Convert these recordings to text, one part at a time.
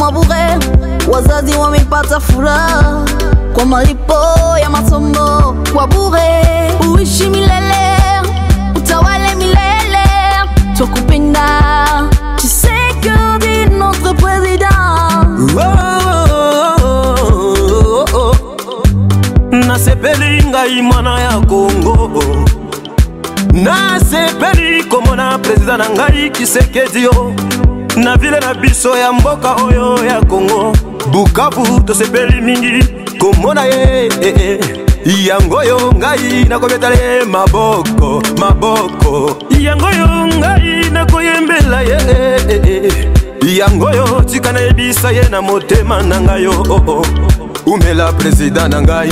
wamesoma bure, wazazi wamepata furaha kwa malipo ya masomo kwa bure. Uishi milele, utawale milele, twakupenda. Président. Oh, oh, oh. nasepeli ngai mwana ya kongo nasepeli komona prezida na ngai kisekedi yo na vile na biso ya mboka oyo ya kongo bukavu tosepeli mingi komona ye eh, eh. yango oyo ngai nakobetala ye maboko maboko yango oyo ngai nakoyembela ye eh, eh, eh. yango oyo tika nayebisa ye na motema na ngai yo oh, oh. umela président na ngai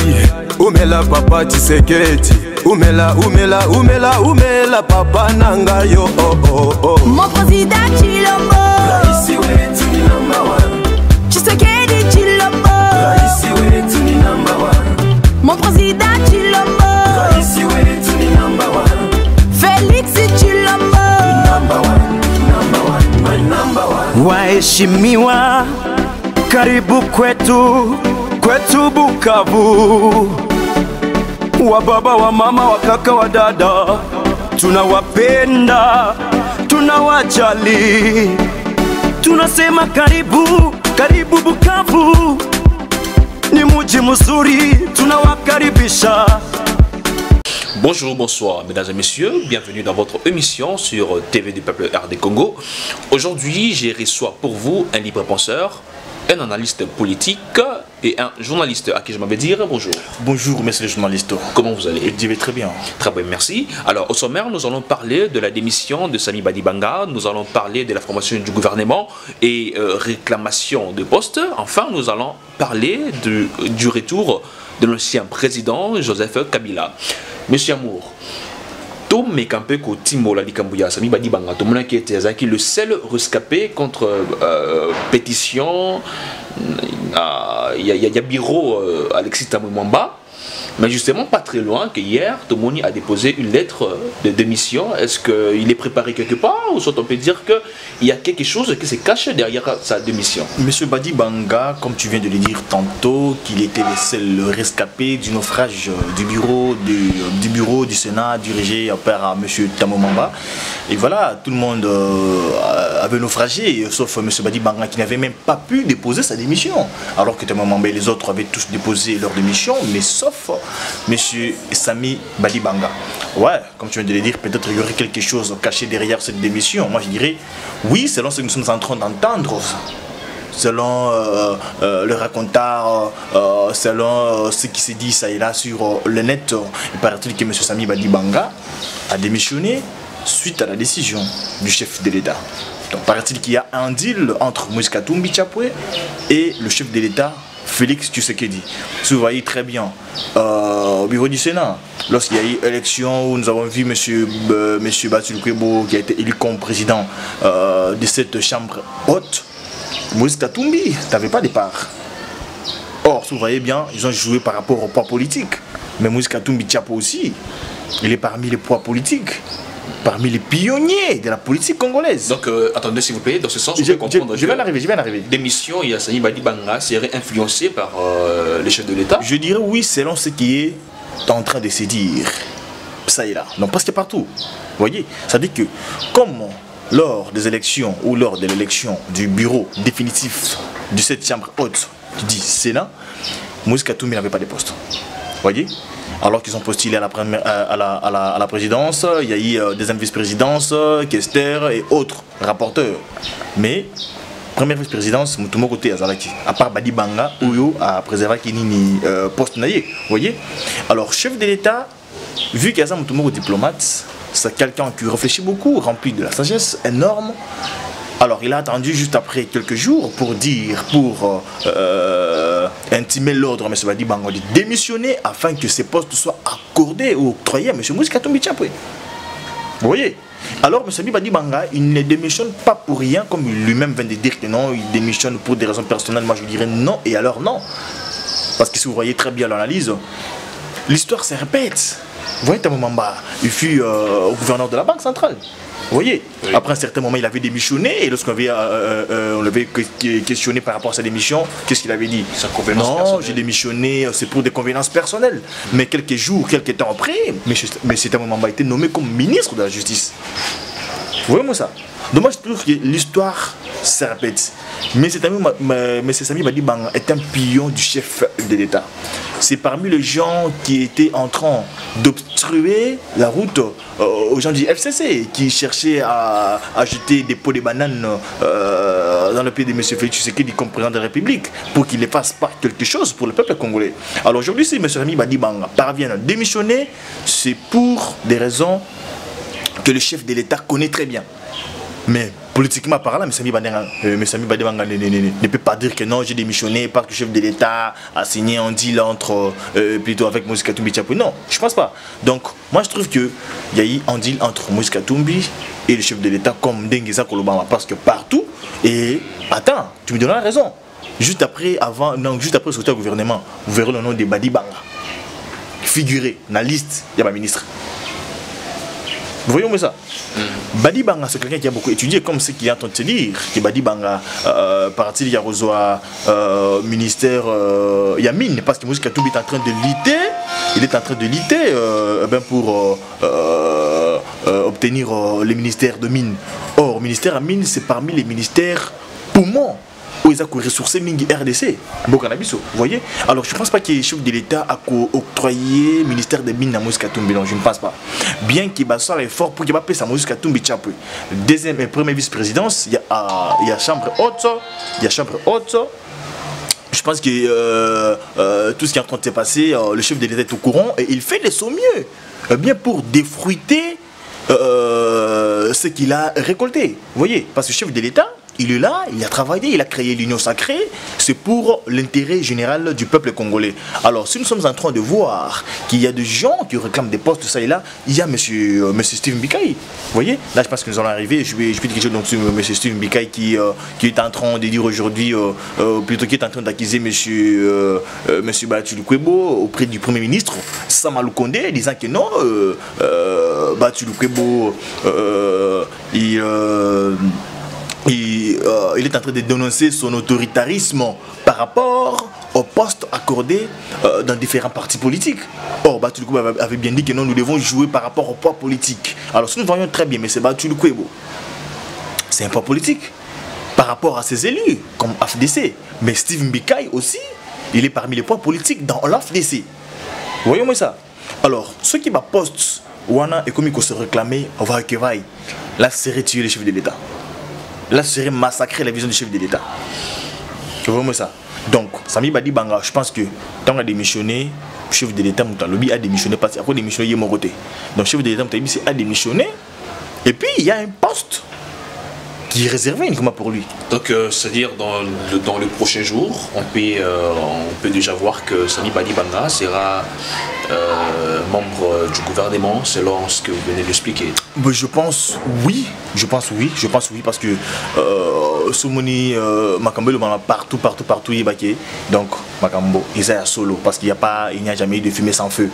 umela papa tiseketi umela umela umela umela papa na ngai yo oh, oh, oh. Mon président Chilombo, Raisi wetu ni number one. Tshisekedi Chilombo, Raisi wetu ni number one. mon président Chilombo, Raisi wetu ni number one. Félix Chilombo. Number one, number one, my number one. Waheshimiwa, karibu kwetu, kwetu Bukavu. Wa baba wa mama wa kaka wa dada, tunawapenda, tunawajali, tunasema karibu, karibu Bukavu. Ni muji mzuri, tunawakaribisha. Bonjour, bonsoir, mesdames et messieurs, bienvenue dans votre émission sur TV du Peuple RD Congo. Aujourd'hui, j'ai reçois pour vous un libre penseur, un analyste politique et un journaliste à qui je m'avais dire bonjour. Bonjour, monsieur le journaliste. Comment vous allez? Je vais très bien. Très bien, merci. Alors, au sommaire, nous allons parler de la démission de Sami Badibanga, nous allons parler de la formation du gouvernement et euh, réclamation de postes. Enfin, nous allons parler de- du retour de l'ancien président Joseph Kabila. Monsieur Amour, tomeka mpe kotimola likambo ya sami badibanga tomonaki ete azalaki le seul rescapé contre euh, pétition euh, ya, ya, ya bureau euh, alexis tamwemwamba mais justement pas très loin que hier Tomoni a déposé une lettre de démission est-ce qu'il est préparé quelque part ou soit on peut dire qu'il y a quelque chose qui se cache derrière sa démission? Monsieur Badi Banga, comme tu viens de le dire tantôt, qu'il était le seul rescapé du naufrage du bureau du, du bureau du Sénat dirigé par euh, Monsieur Tamomamba. Et voilà, tout le monde euh, avait naufragé, sauf euh, Monsieur Badi Banga qui n'avait même pas pu déposer sa démission. Alors que Tamomamba et les autres avaient tous déposé leur démission, mais sauf Monsieur Sami Badi Banga. Ouais, comme tu viens de le dire, peut-être il y aurait quelque chose caché derrière cette démission. Moi je dirais, oui, selon ce que nous sommes en train d'entendre, selon euh, euh, le raconteur, euh, selon ce qui se dit ça et là sur le net, il paraît-il que M. Sami Badibanga a démissionné suite à la décision du chef de l'État. Donc paraît-il qu'il y a un deal entre Moïse Katumbi Chapwe et le chef de l'État Félix Tshisekedi. Si vous voyez très bien, euh, au bureau du Sénat, lorsqu'il y a eu élection où nous avons vu M. Euh, monsieur qui a été élu comme président euh, de cette chambre haute, Moïse Katumbi n'avait pas de part. Or, vous voyez bien, ils ont joué par rapport au poids politique. Mais Moïse Katumbi Tchapo aussi, il est parmi les poids politiques, parmi les pionniers de la politique congolaise. donc euh, attendez s'il vous plaît dans ce sens je, comprendre je- je vais en arriver, je vais en arriver. démission il y a Sami Badibanga serait influencé par euh, les chefs de l'État Je dirais oui, selon ce qui est en train de se dire. Ça et là. Donc, parce que partout. Vous voyez Ça dit que, comme lors des élections ou lors de l'élection du bureau définitif de cette chambre haute qui dit Sénat, Moïse Katoumi n'avait pas de poste. Vous voyez alors qu'ils ont postulé à la, première- à la, présidence, il y a eu euh, deuxième vice-présidence, Kester et autres rapporteurs. Mais première vice-présidence mutumo côté azalaki à part Badi Banga Oyo a préservé Kinini euh, poste naïe voyez alors chef de l'état vu qu'il y a un mutumo diplomate c'est quelqu'un qui réfléchit beaucoup rempli de la sagesse énorme alors il a attendu juste après quelques jours pour dire, pour euh, intimer l'ordre M. Badi Bango de démissionner afin que ses postes soient accordés ou octroyés à M. Moussa Katumbi Tchapwe. Vous voyez alors, M. Badi Banga, il ne démissionne pas pour rien, comme lui-même vient de dire que non, il démissionne pour des raisons personnelles. Moi, je dirais non, et alors non. Parce que si vous voyez très bien l'analyse, l'histoire se répète. Vous voyez, Tamomamba, il fut euh, gouverneur de la Banque centrale. Vous voyez Oui. Après un certain moment, il avait démissionné et lorsqu'on avait, euh, euh, euh, on l'avait que- questionné par rapport à sa démission, qu'est-ce qu'il avait dit? Sa convenance Non, j'ai démissionné, c'est pour des convenances personnelles. Mais quelques jours, quelques temps après, M. Sitamo Mamba a été nommé comme ministre de la Justice. Vous voyez moi ça Donc moi je trouve que l'histoire se répète. Mais c'est Sami Ma- Badi Banga est un pion du chef de l'État. C'est parmi les gens qui étaient en train d'obstruer la route euh, aux gens du FCC qui cherchaient à, jeter des pots de bananes euh, dans le pays de M. Félix Tshisekedi comme président de la République pour qu'il ne fasse pas quelque chose pour le peuple congolais. Alors aujourd'hui, si M. Sami Badi Banga parvient à démissionner, c'est pour des raisons que le chef de l'État connaît très bien. Mais politiquement parlant, euh, ne, ne- ne- ne peut pas dire que non, j'ai démissionné parce que le chef de l'État a signé un deal entre, euh, plutôt avec Moïse Katumbi Tchapou. Non, je pense pas. Donc, moi je trouve qu'il y a eu un deal entre Moïse Katumbi et le chef de l'État comme Dengueza Kolobama. Parce que partout, et attends, tu me donneras raison. Juste après, avant, non, juste après le au gouvernement, vous verrez le nom de Badi Banga. Figuré dans la liste, a ma ministre. Voyons ça. Badi Banga, c'est quelqu'un qui a beaucoup étudié, comme ce qu'il est en train de se dire. Que Badi Banga, euh, parti il y euh, ministère, euh, il parce que Moussa est en train de lutter, il est en train de lutter euh, ben pour euh, euh, euh, obtenir euh, le ministère de mine. Or, ministère à mine, c'est parmi les ministères poumons ont ressourcé mingi RDC, Bokanabiso, vous voyez? Alors je ne pense pas que chef de l'État a co- octroyé le ministère des Mines à Moïse Katumbi, non, je ne pense pas. Bien qu'il va faire l'effort pour qu'il payer à Moïse Katumbi. Deuxième et première vice-présidence, ah, il y a chambre haute, il y a chambre haute, je pense que euh, euh, tout ce qui est en train de se passer, euh, le chef de l'État est au courant et il fait de son mieux, bien pour défruiter ce qu'il a récolté. Vous voyez, parce que le chef de l'État, il est là, il a travaillé, il a créé l'Union sacrée, c'est pour l'intérêt général du peuple congolais. Alors, si nous sommes en train de voir qu'il y a des gens qui réclament des postes, ça et là, il y a monsieur, euh, monsieur Steve Mbikaï. Vous voyez, là, je pense que nous allons arriver. Je vais, je vais dire quelque chose sur monsieur Steve Mbikaï qui, euh, qui est en train de dire aujourd'hui, euh, plutôt qui est en train d'accuser monsieur, euh, monsieur Lukwebo auprès du Premier ministre, Samalou Kondé, disant que non, euh, Lukwebo, il. Euh, il, est en train de dénoncer son autoritarisme par rapport au poste accordé euh, dans différents partis politiques. Or, Batu Lukwebo avait- bien dit que non, nous devons jouer par rapport au poids politique. Alors, si nous voyons très bien, mais c'est Batu Lukwebo, c'est un poids politique par rapport à ses élus, comme AFDC. Mais Steve Mbikai aussi, il est parmi les poids politiques dans l'AFDC. Voyons-moi ça. Alors, ceux qui va poste, Wana et comme il se réclamer, on va que vaille. Là, serait tuer le chef de l'État. Là, serait massacrer la vision du chef de l'État. Voyons-moi ça. Donc, Sami Badi Banga, je pense que tant a démissionné, le chef de l'État, Moutalobi a démissionné parce qu'il a démissionné, est mon côté. Donc, le chef de l'État, Moutalobi a démissionné. Et puis, il y a un poste qui est réservé uniquement pour lui. Donc, euh, c'est-à-dire dans le, dans le prochain jour, on peut, euh, on peut déjà voir que Sami Badi Banga sera euh, membre du gouvernement selon ce que vous venez d'expliquer. Mais je pense oui, je pense oui, je pense oui parce que Soumoni Makambo le partout, partout, partout il est baqué. Donc Est à solo parce qu'il n'y a pas, il n'y a jamais eu de fumée sans feu.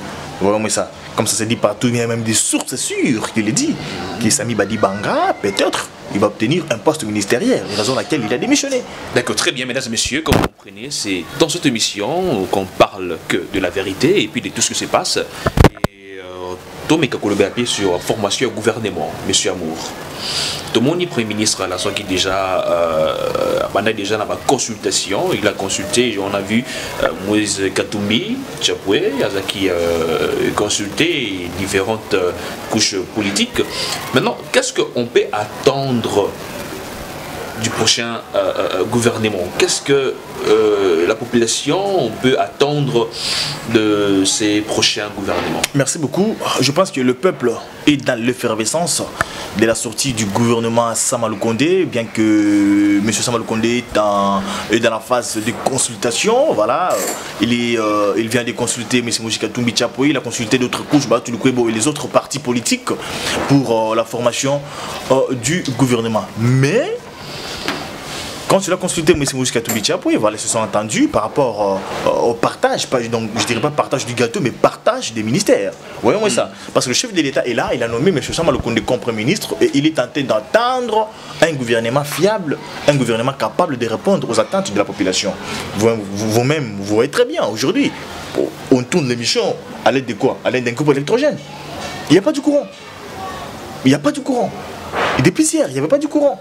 Ça. Comme ça se dit partout, il y a même des sources sûres qui le dit. Que Sami Badi Banga, peut-être, il va obtenir un poste ministériel, raison pour laquelle il a démissionné. D'accord, très bien, mesdames et messieurs, comme vous comprenez, c'est dans cette émission qu'on parle que de la vérité et puis de tout ce qui se passe. Et Tomé Kakolobe appuyé sur formation gouvernement, monsieur Amour. Tomoni, Premier ministre, qui déjà, euh, pendant déjà dans ma consultation, il a consulté, on a vu euh, Moïse Katumbi, Tchapoué, qui euh, consulté différentes euh, couches politiques. Maintenant, qu'est-ce qu'on peut attendre du prochain euh, euh, gouvernement Qu'est-ce que euh, la population peut attendre de ces prochains gouvernements? Merci beaucoup. Je pense que le peuple est dans l'effervescence de la sortie du gouvernement Samalou Kondé, bien que M. Samalou Kondé est, en- est dans la phase de consultation. Voilà, il, est, euh, il vient de consulter M. Mouchika Toumbi il a consulté d'autres couches, Batou Lukwebo et les autres partis politiques pour euh, la formation euh, du gouvernement. Mais Quand tu l'as consulté, M. Moussa voilà, ils se sont entendus par rapport euh, au partage, pas, donc je dirais pas partage du gâteau, mais partage des ministères. Voyons-moi ça. Parce que le chef de l'État est là, il a nommé M. Samalokonde comme Premier ministre et il est tenté d'entendre un gouvernement fiable, un gouvernement capable de répondre aux attentes de la population. Vous- vous- Vous-même, vous voyez très bien, aujourd'hui, on tourne l'émission à l'aide de quoi? À l'aide d'un groupe électrogène. Il n'y a pas du courant. Il n'y a pas du courant. Et depuis hier, il n'y avait pas du courant.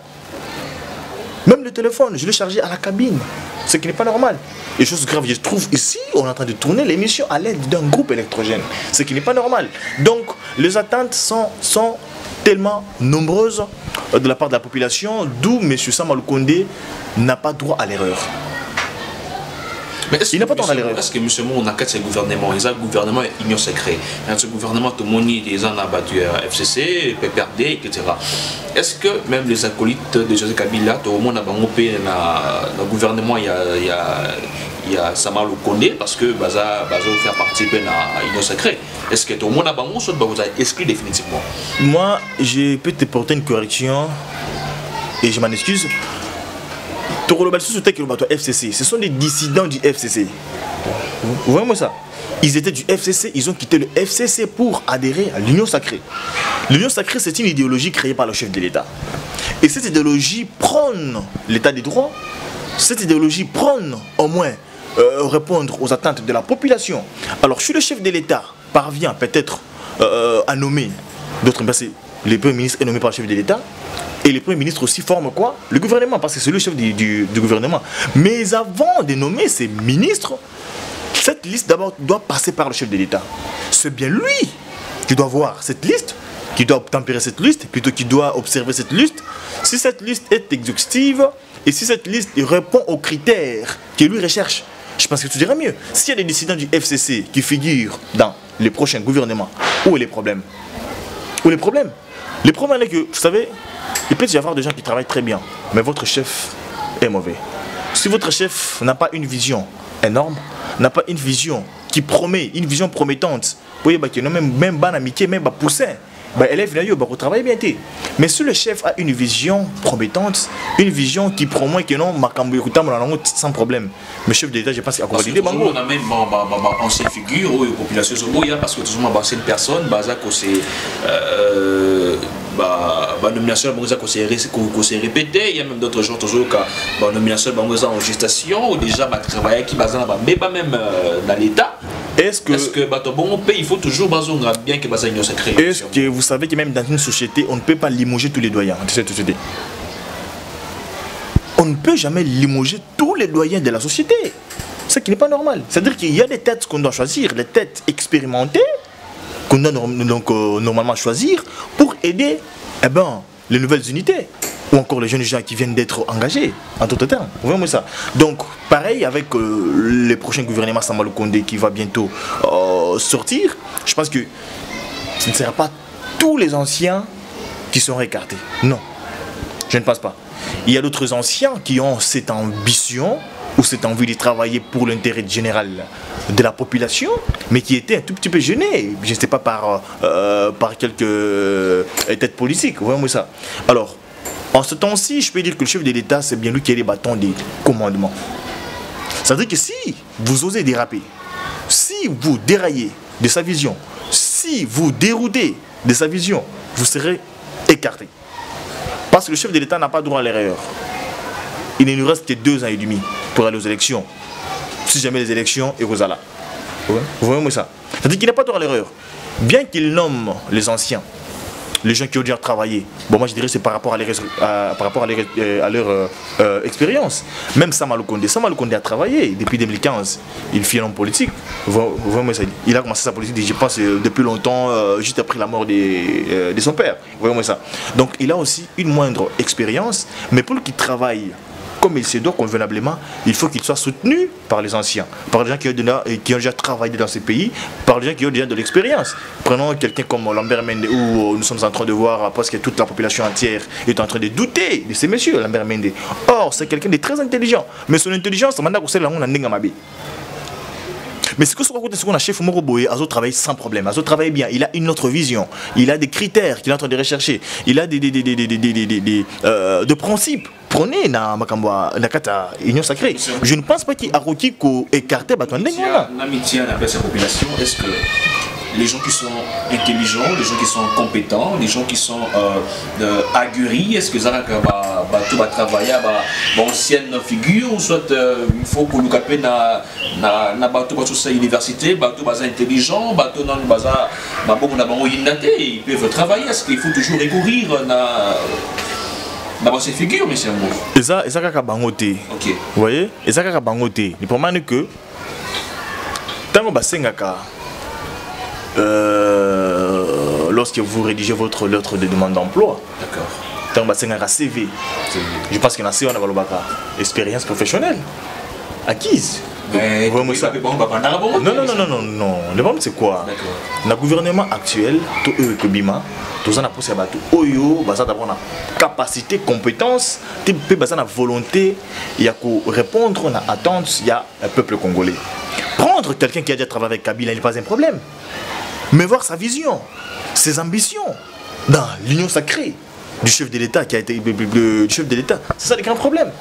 Même le téléphone, je l'ai chargé à la cabine. Ce qui n'est pas normal. Et chose grave, je trouve ici, on est en train de tourner l'émission à l'aide d'un groupe électrogène. Ce qui n'est pas normal. Donc, les attentes sont, tellement nombreuses euh, de la part de la population, d'où M. Samal Kondé n'a pas droit à l'erreur. Mais est-ce Il n'a que pas à monsieur- l'erreur. Est-ce que M. Mo, on a quatre gouvernements Ils ont un gouvernement union secret. Dans ce gouvernement, tout le monde des gens a battu euh, FCC, PPRD, etc. Est-ce que même les acolytes de José Kabila, tout le monde a dans le gouvernement, il y a, il y a, il y a Samal Kondé parce que Baza, Baza fait partie de l'union secret. Est-ce que tout le monde a bangoupé ou vous avez exclu définitivement? Moi, je peux te porter une correction et je m'en excuse. FCC, ce sont des dissidents du FCC. Vous voyez moi ça Ils étaient du FCC, ils ont quitté le FCC pour adhérer à l'Union sacrée. L'Union sacrée, c'est une idéologie créée par le chef de l'État. Et cette idéologie prône l'état des droits. Cette idéologie prône au moins euh, répondre aux attentes de la population. Alors, si le chef de l'État parvient peut-être euh, à nommer d'autres parce que le Premier ministre est nommé par le chef de l'État, et le Premier ministre aussi forme quoi? Le gouvernement, parce que c'est le chef du, gouvernement. Mais avant de nommer ces ministres, cette liste d'abord doit passer par le chef de l'État. C'est bien lui qui doit voir cette liste, qui doit tempérer cette liste, plutôt qui doit observer cette liste. Si cette liste est exhaustive et si cette liste répond aux critères que lui recherche, je pense que tu diras mieux. S'il y a des dissidents du FCC qui figurent dans les prochains gouvernements, où est les problèmes? Où est les problèmes? Le problème est que, vous savez, il peut y avoir des gens qui travaillent très bien, mais votre chef est mauvais. Si votre chef n'a pas une vision énorme, n'a pas une vision qui promet, une vision promettante, vous voyez, bah, même, même ban amitié, même poussin, bah, élève là, bah, vous travaillez bien. Mais si le chef a une vision promettante, une vision qui promet que non, sans problème, le chef d'État, je pense qu'il a compris. on a même bah, bah, bah, ancienne figure ou population Zoboya parce que ancienne personne c'est bah, nomination répété il y a même d'autres gens toujours qui nomination en gestation ou déjà travailler qui mais pas même euh, dans l'état Est-ce que, est-ce que bah, ton bon pays il faut toujours on a bien que ça union secret est-ce que vous savez que même dans une société, on ne peut pas limoger tous les doyens de cette société? On ne peut jamais limoger tous les doyens de la société. Ce qui n'est pas normal. C'est-à-dire qu'il y a des têtes qu'on doit choisir, les têtes expérimentées qu'on doit donc, euh, normalement choisir pour aider eh ben, les nouvelles unités ou encore les jeunes gens qui viennent d'être engagés, en d'autres termes. Vous voyez ça Donc, pareil avec euh, les prochains gouvernements Samalou Kondé qui va bientôt euh, sortir, je pense que ce ne sera pas tous les anciens qui seront écartés. Non, je ne pense pas. Il y a d'autres anciens qui ont cette ambition ou cette envie de travailler pour l'intérêt général de la population, mais qui étaient un tout petit peu gênés, je ne sais pas, par, euh, par quelques euh, têtes politiques. Voyons ça. Alors, en ce temps-ci, je peux dire que le chef de l'État, c'est bien lui qui a les bâtons des commandements. C'est-à-dire que si vous osez déraper, si vous déraillez de sa vision, si vous déroutez de sa vision, vous serez écarté. Parce que le chef de l'État n'a pas droit à l'erreur. Il ne nous reste que deux ans et demi pour aller aux élections. Si jamais les élections, et vous allez. Vous voyez ça C'est-à-dire qu'il n'a pas droit à l'erreur. Bien qu'il nomme les anciens, les gens qui ont déjà travaillé, bon moi je dirais c'est par rapport à, leur expérience. Même Samalou Kondé, Kondé a travaillé depuis 2015. Il fit un homme politique. Il a commencé sa politique, je pense, euh, depuis longtemps, euh, juste après la mort des, euh, de son père. Moi ça Donc il a aussi une moindre expérience, mais pour qu'il travaille comme il se doit convenablement, il faut qu'il soit soutenu par les anciens, par les gens qui ont déjà, travaillé dans ces pays, par les gens qui ont déjà de l'expérience. Prenons quelqu'un comme Lambert Mende, où nous sommes en train de voir, parce que toute la population entière est en train de douter de ces messieurs, Lambert Mende. Or, c'est quelqu'un de très intelligent, mais son intelligence, c'est maintenant qu'on l'a. Mais ce que ce qu'on a chef Moro Azo travaille sans problème. Azo travaille bien. Il a une autre vision. Il a des critères qu'il est en train de rechercher. Il a des, des, des, des, euh, principes prôné na makambo na kati ya union sacrée je ne pense pas qu'il akoki koécarte bato ya ndenge wana L'amitié avec sa population, est-ce que les gens qui sont intelligents, les gens qui sont compétents, les gens qui sont euh, euh, aguerris, est-ce que ça va bah, tout va travailler à bah, ancienne figure ou soit euh, il faut que nous capé na na na bateau bateau sa université, baza intelligent, bateau non baza bah bon na bango yindate, ils peuvent travailler, est-ce qu'il faut toujours recourir na na ba ces figures monsieur Mou eza eza kaka bango OK. voye eza kaka bango te lipromane que ntango basengaka euh, lorsque vous rédigez votre lettre de demande d'emploi. D'accord. ntango basengaka cv je pense que na se wana balobaka expérience professionnelle. Acquise. Mais ça. bah non non non non non non. Le problème c'est quoi? Na gouvernement actuel to oyo ekobima toza na mposa ya bato oyo d'abord na capacité compétence te mpe baza na volonté ya korépondre na attente ya un peuple congolais. Prendre quelqu'un qui a déjà travaillé avec kabila il n'est pas un problème mais voir sa vision ses ambitions dans l'union sacrée du chef de l'état qui a été du chef de l'état c'est ça le grand problème.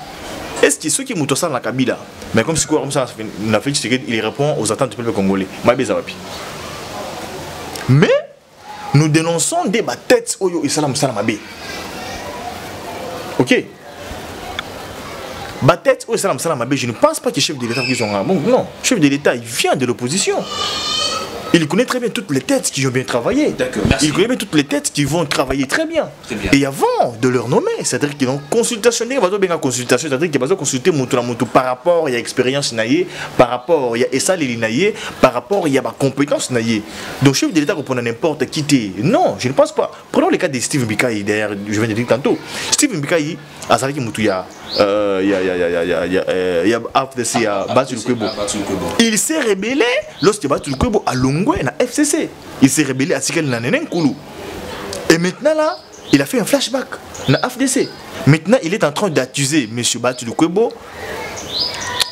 Est-ce que ceux qui moto ça na kabila mais comme c'est quoi comme ça il répond aux attentes du peuple congolais. Mais nous dénonçons des têtes oyo esala mosala mabe ok? Batête oyo esala mosala mabe je ne pense pas que chef de l'état non chef de l'état il vient de l'opposition il connaît très bien toutes les têtes qui ont bien travaillé. Il connaît bien toutes les têtes qui vont travailler très bien. Et avant de leur nommer, c'est-à-dire qu'ils ont consultation, ils vont bien consultation, c'est-à-dire qu'ils vont consulter par rapport il y a expérience naïe, par rapport il y a essa naïe, par rapport il y a ma compétence naïe. Donc chef de l'État à n'importe qui t'es. Non, je ne pense pas. Prenons le cas de Steve Mbikai d'ailleurs, je viens de dire tantôt. Steve Mbikai, à Salaki Mutu, il y a, euh, il y a, y a, il y a, il y a, il y a, il y a AFDC, il y a Batul Kwebo. Batul Kwebo. Il s'est rébellé lorsque Batul Kwebo a Longwe na FCC. Il s'est rébellé à Sikel Nanenen Koulou. Et maintenant là, il a fait un flashback na FDC. Maintenant, il est en train d'accuser M. Batul Kwebo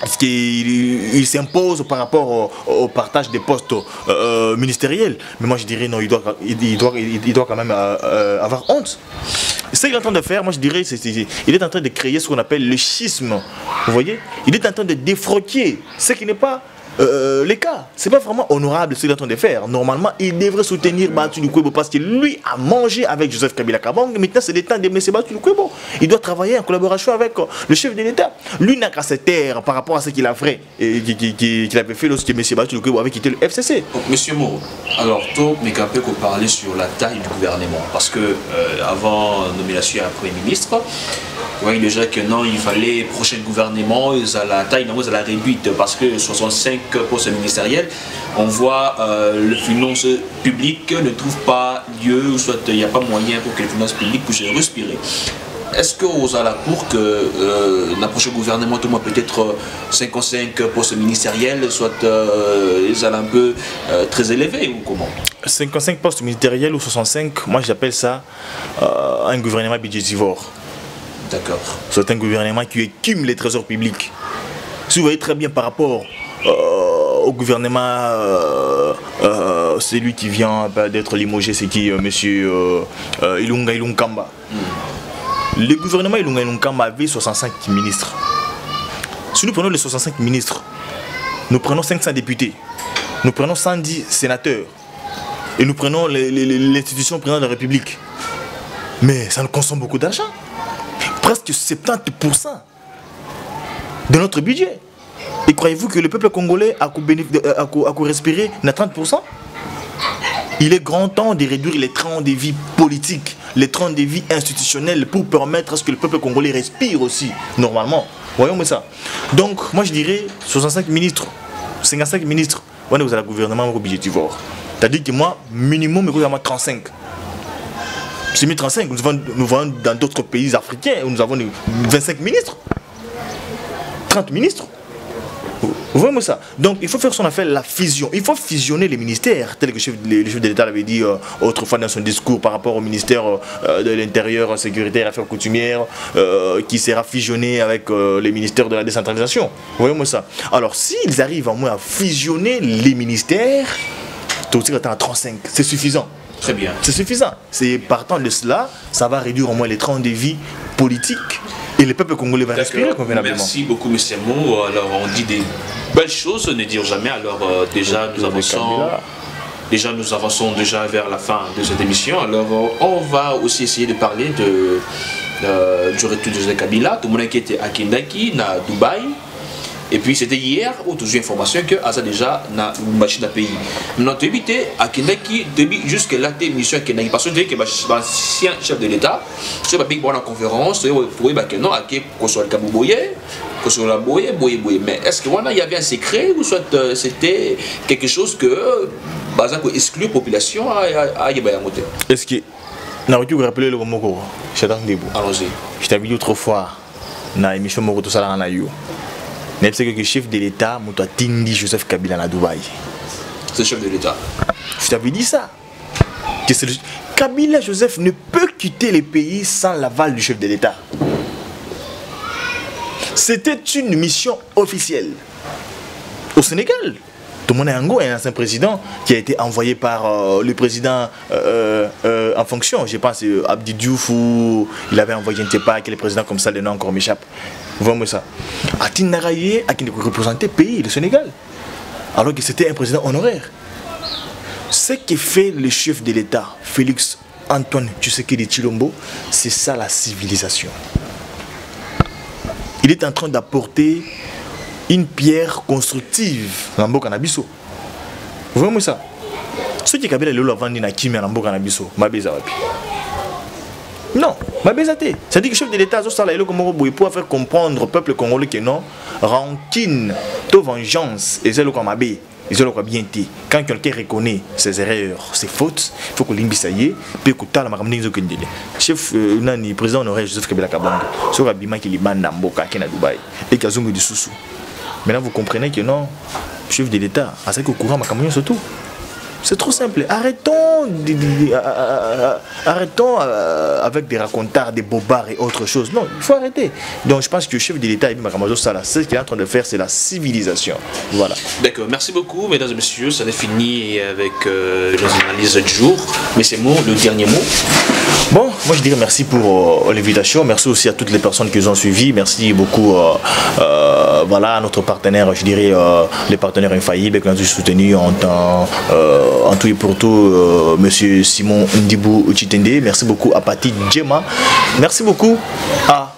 parce qu'il il s'impose par rapport au, partage des postes euh, ministériels. Mais moi je dirais non, il doit, il, doit, il, doit quand même euh, euh, avoir honte. Ce qu'il est en train de faire, moi je dirais, c'est- il est en train de créer ce qu'on appelle le schisme. Vous voyez? Il est en train de défroquer ce qui n'est pas euh, le cas. C'est pas vraiment honorable ce qu'il est en train de faire. Normalement, il devrait soutenir Batu Lukwebo parce que lui a mangé avec Joseph Kabila Kabang. Maintenant, c'est le temps de M. Batu Lukwebo. Il doit travailler en collaboration avec euh, le chef de l'État. Lui n'a qu'à se taire par rapport à ce qu'il a fait et qui- qui- qui- qu'il avait fait lorsque M. Batu Lukwebo avait quitté le FCC. Monsieur Moreau, alors, qu'un peu qu'on parler sur la taille du gouvernement, parce que euh, avant nomination à Premier ministre, oui, déjà que non, il fallait prochain gouvernement, a la taille, a la réduite, parce que 65 postes ministériels, on voit euh, le finance publique ne trouve pas lieu, ou soit il n'y a pas moyen pour que les finances publiques puissent respirer. Est-ce que vous allez pour que euh, le prochain gouvernement, tout le peut-être euh, 55 postes ministériels, soit euh, ils allaient un peu euh, très élevés ou comment? 55 postes ministériels ou 65, moi j'appelle ça euh, un gouvernement budgétivore. D'accord. C'est un gouvernement qui écume les trésors publics. Si vous voyez très bien par rapport euh, au gouvernement, euh, euh, celui qui vient bah, d'être limogé, c'est qui Monsieur Ilunga Ilunkamba. Le gouvernement Ilunga Ilunkamba avait 65 ministres. Si nous prenons les 65 ministres, nous prenons 500 députés, nous prenons 110 sénateurs, et nous prenons l'institution présidente de la République. Mais ça nous consomme beaucoup d'argent presque 70% de notre budget. Et croyez-vous que le peuple congolais a respirer na 30% Il est grand temps de réduire les trains de vie politiques, les trains de vie institutionnels pour permettre à ce que le peuple congolais respire aussi, normalement. Voyons ça. Donc, moi je dirais 65 ministres, 55 ministres, on est avez le gouvernement budgétivore. C'est-à-dire que moi, minimum, a 35. C'est 1035. Nous avons, nous dans d'autres pays africains où nous avons 25 ministres, 30 ministres. Vous voyez ça Donc il faut faire son affaire la fusion. Il faut fusionner les ministères, tel que le chef, de l'État l'avait dit euh, autrefois dans son discours par rapport au ministère euh, de l'Intérieur, Sécurité et Affaires coutumières, euh, qui sera fusionné avec euh, les ministères de la décentralisation. Vous voyez ça Alors s'ils arrivent au moins à fusionner les ministères, tout de suite, à 35, c'est suffisant. Très bien. C'est suffisant. C'est partant de cela, ça va réduire au moins les trains de vie politiques Et le peuple congolais va respirer convenablement. Merci beaucoup, M. Mo. Alors, on dit des belles choses, ne dire jamais. Alors, euh, déjà, nous avançons. Déjà, nous avançons déjà vers la fin de cette émission. Alors, euh, on va aussi essayer de parler de, euh, du retour de José Kabila. Tout le monde qui était à Kendaki, à Dubaï. Et puis, c'était hier où toujours information que Asa déjà na une machine à pays. Maintenant, tu évité à Kendaki, depuis jusque là, tes missions à Kendaki. Parce que tu dis que l'ancien chef de l'État, ce pas pour la conférence, tu vois, que non, à qui qu'on soit le Kabouboye, qu'on soit la Boye, Boye, Boye. Mais est-ce que voilà, il y avait un secret ou soit euh, c'était quelque chose que, bah, ça, exclut la population à à- à Yebayamote Est-ce que. Na tu vous rappeler le Moko Chatan Debo. Allons-y. Je t'avais dit autrefois, dans l'émission Moko tout ça là na yo. C'est que le chef de l'État, Moutou Tindi Joseph Kabila na Dubaï. C'est le chef de l'État. Je t'avais dit ça. Que c'est le- Kabila Joseph ne peut quitter le pays sans l'aval du chef de l'État. C'était une mission officielle. Au Sénégal, tout le monde est en un ancien président qui a été envoyé par euh, le président euh, euh, en fonction. Je pense Abdi Diouf ou il avait envoyé, je ne sais pas quel président comme ça, le nom encore m'échappe. Vraiment ça. Atin Naraye a qui représentait le pays, le Sénégal. Alors que c'était un président honoraire? Ce que fait le chef de l'État, Félix Antoine Tshisekedi Chilombo, c'est ça la civilisation. Il est en train d'apporter une pierre constructive le Canabiso. Vraiment ça. Est Kabila Lolo Vandi na Kimi na mboka na biso. non babeza te c'est-à-dire que chef de l'état azosala eloko moko boye po afaire comprendre peuple congolais ke non rancune to vengeance eza eloko ya mabe eza eloko ya bien te quand quelqu'un reconnaît ses erreurs ses fautes faut kolimbisa ye mpe kotala makambo ndenge ezokendele chef euh, nani président honoré joseph kabila kabongo soki abimaki libanda mboka ake na dubai eki azongi lisusu maintenant vous comprenez que non chef de l'état azalaki au courant makambo nyonso tout. C'est trop simple. Arrêtons, arrêtons euh, avec des racontards, des bobards et autre chose. Non, il faut arrêter. Donc je pense que le chef de l'État, Ibi Makamazo Sala, ce qu'il est en train de faire, c'est la civilisation. Voilà. D'accord, merci beaucoup, mesdames et messieurs. Ça est fini avec euh, les analyses du jour. Mais c'est mot, le dernier mot. Bon, moi je dirais merci pour euh, l'invitation. Merci aussi à toutes les personnes qui nous ont suivis. Merci beaucoup euh, voilà, à notre partenaire, je dirais les partenaires infaillibles qui nous ont soutenus en temps, en tout et pour tout, euh, Monsieur Simon Ndibou Chitende. Merci beaucoup à Pati Djema. Merci beaucoup à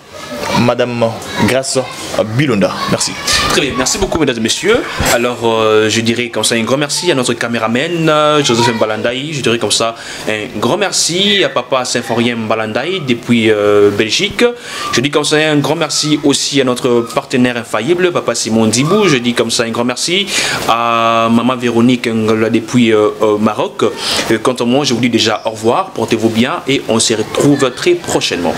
Madame Grace Bilonda. Merci. Très bien, merci beaucoup, mesdames et messieurs. Alors, euh, je dirais comme ça un grand merci à notre caméraman, euh, Joseph Mbalandaï. Je dirais comme ça un grand merci à papa Symphorien Mbalandaï depuis euh, Belgique. Je dis comme ça un grand merci aussi à notre partenaire infaillible, papa Simon Dibou. Je dis comme ça un grand merci à maman Véronique depuis Maroc. Quant à moi, je vous dis déjà au revoir, portez-vous bien et on se retrouve très prochainement.